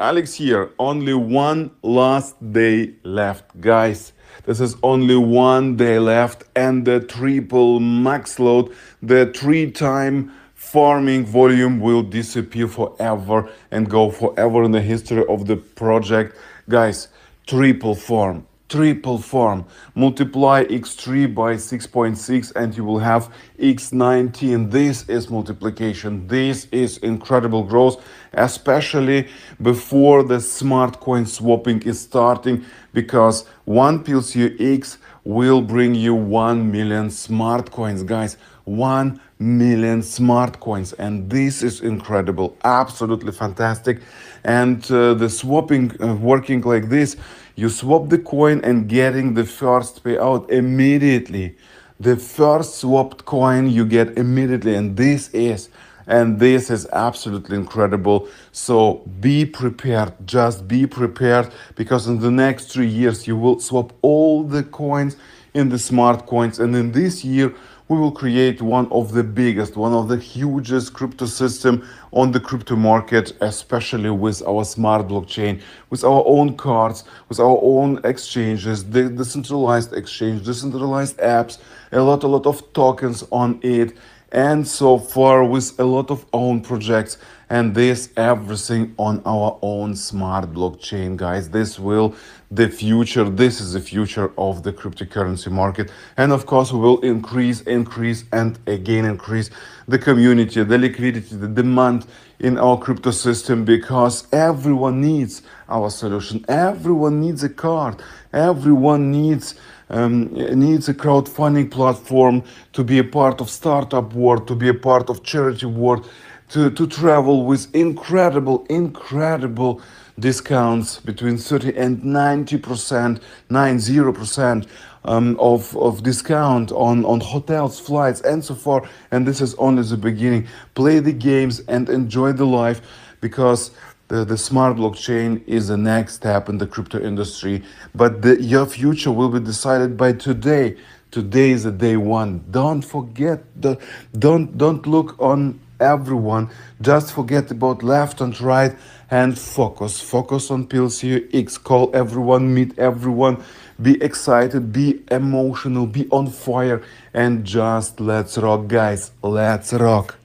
Alex here. Only one last day left, guys. This is only one day left, and the triple max load, the three time farming volume will disappear forever and go forever in the history of the project. Guys, triple farm triple form. Multiply x3 by 6.6 and you will have x19. This is multiplication. This is incredible growth, especially before the smart coin swapping is starting because one PLCX will bring you 1 million smart coins, guys. 1 million smart coins. And this is incredible absolutely fantastic. And uh, the swapping uh, working like this you swap the coin and getting the first payout immediately. The first swapped coin you get immediately and this is and this is absolutely incredible. So be prepared just be prepared because in the next three years you will swap all the coins in the smart coins. And in this year we will create one of the biggest, one of the hugest crypto system on the crypto market, especially with our smart blockchain, with our own cards, with our own exchanges, the decentralized exchange, decentralized apps, a lot, a lot of tokens on it, and so far with a lot of own projects and this everything on our own smart blockchain guys. This will the future this is the future of the cryptocurrency market. And of course we will increase increase and again increase the community the liquidity the demand in our crypto system because everyone needs our solution. Everyone needs a card. Everyone needs um, needs a crowdfunding platform to be a part of startup world, to be a part of charity world, to, to travel with incredible, incredible discounts between 30 and 90 percent, 90 percent um, of, of discount on, on hotels, flights, and so forth. And this is only the beginning. Play the games and enjoy the life because the, the smart blockchain is the next step in the crypto industry. But the, your future will be decided by today. Today is the day one. Don't forget the don't don't look on everyone. Just forget about left and right and focus. Focus on PLCX. Call everyone, meet everyone. Be excited, be emotional, be on fire, and just let's rock, guys. Let's rock.